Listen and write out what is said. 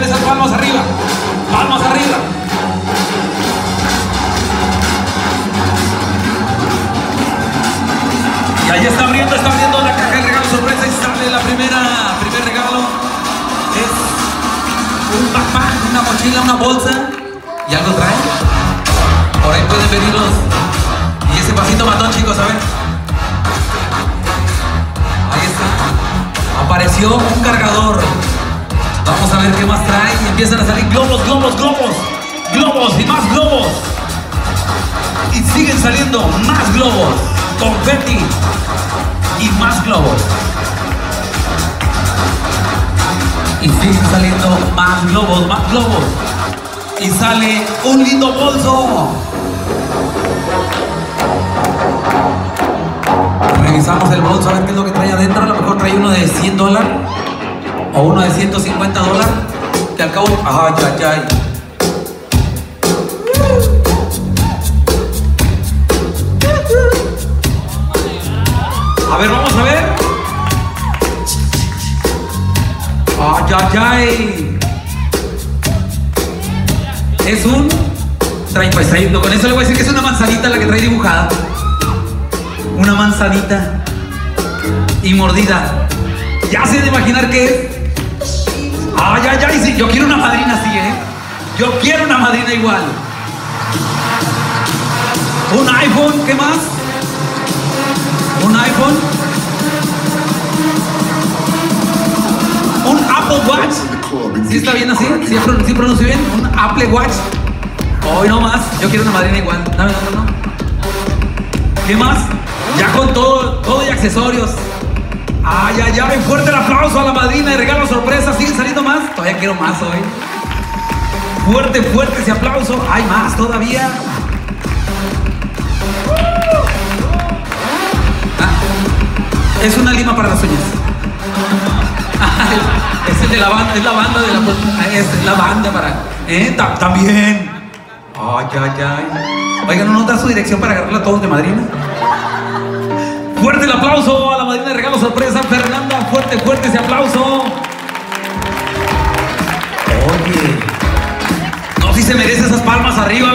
hacer esas palmas arriba. Palmas arriba. Y ahí está abriendo, está abriendo la caja de regalo sorpresa y sale la primera, primer regalo. Es un backpack, una mochila, una bolsa y algo trae. Por ahí pueden venirlos. Y ese pasito matón, chicos, a ver. ahí está apareció un cargador Vamos a ver qué más trae. Empiezan a salir globos, globos, globos. Globos y más globos. Y siguen saliendo más globos. Confetti. Y más globos. Y siguen saliendo más globos, más globos. Y sale un lindo bolso. Revisamos el bolso a ver qué es lo que trae adentro. A lo mejor trae uno de 100 dólares. O uno de 150 dólares. Que al cabo. Ay, ay, ay. A ver, vamos a ver. Ay, ay, ay. Es un. Trae, pues trae, con eso le voy a decir que es una manzanita la que trae dibujada. Una manzanita. Y mordida. Ya se de imaginar qué es. Ay, ay, ay, sí. Yo quiero una madrina así, ¿eh? Yo quiero una madrina igual. Un iPhone, ¿qué más? Un iPhone. Un Apple Watch. ¿Sí está bien así? ¿Sí, sí pronuncio bien? Un Apple Watch. Hoy no más. Yo quiero una madrina igual. Dame, dame, no. ¿Qué más? Ya con todo, todo y accesorios. Ay, ay, ay. Fuerte el aplauso a la madrina y regalo sorpresa. ¿Siguen saliendo más? Todavía quiero más hoy. Fuerte, fuerte ese aplauso. Hay más todavía. Ah, es una lima para las uñas. es el de la banda, es la banda de la ah, es la banda para. ¿Eh? Ta- También. Ay, ay, ay. Oigan, ¿no nos da su dirección para agarrarla todos de madrina? Fuerte el aplauso a la madrina de regalo sorpresa, Fernanda. Fuerte, fuerte ese aplauso. Oye. No, si se merece esas palmas arriba.